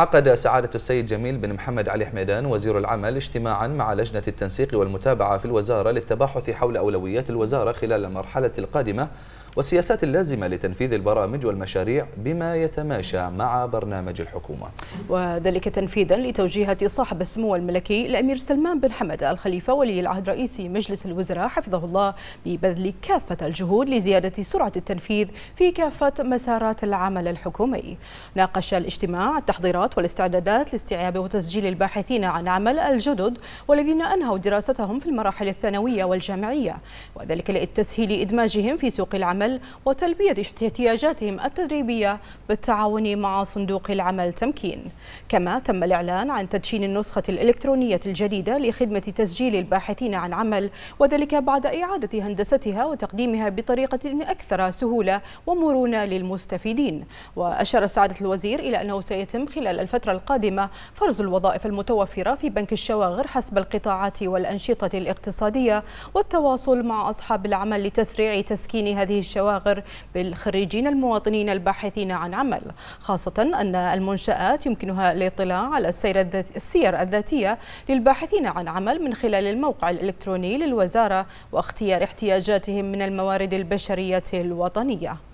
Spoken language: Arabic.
عقد سعادة السيد جميل بن محمد علي حميدان وزير العمل اجتماعا مع لجنة التنسيق والمتابعة في الوزارة للتباحث حول أولويات الوزارة خلال المرحلة القادمة والسياسات اللازمة لتنفيذ البرامج والمشاريع بما يتماشى مع برنامج الحكومة. وذلك تنفيذا لتوجيهات صاحب السمو الملكي الأمير سلمان بن حمد الخليفة ولي العهد رئيس مجلس الوزراء حفظه الله ببذل كافة الجهود لزيادة سرعة التنفيذ في كافة مسارات العمل الحكومي. ناقش الاجتماع التحضيرات والاستعدادات لاستيعاب وتسجيل الباحثين عن عمل الجدد والذين أنهوا دراستهم في المراحل الثانوية والجامعية وذلك لتسهيل إدماجهم في سوق العمل وتلبية احتياجاتهم التدريبية بالتعاون مع صندوق العمل تمكين. كما تم الإعلان عن تدشين النسخة الإلكترونية الجديدة لخدمة تسجيل الباحثين عن عمل وذلك بعد إعادة هندستها وتقديمها بطريقة أكثر سهولة ومرونة للمستفيدين. وأشار سعادة الوزير إلى أنه سيتم خلال الفترة القادمة فرز الوظائف المتوفرة في بنك الشواغر حسب القطاعات والأنشطة الاقتصادية والتواصل مع أصحاب العمل لتسريع تسكين هذه الشواغر بالخريجين المواطنين الباحثين عن عمل خاصة أن المنشآت يمكنها الاطلاع على السير السير الذاتية للباحثين عن عمل من خلال الموقع الإلكتروني للوزارة واختيار احتياجاتهم من الموارد البشرية الوطنية.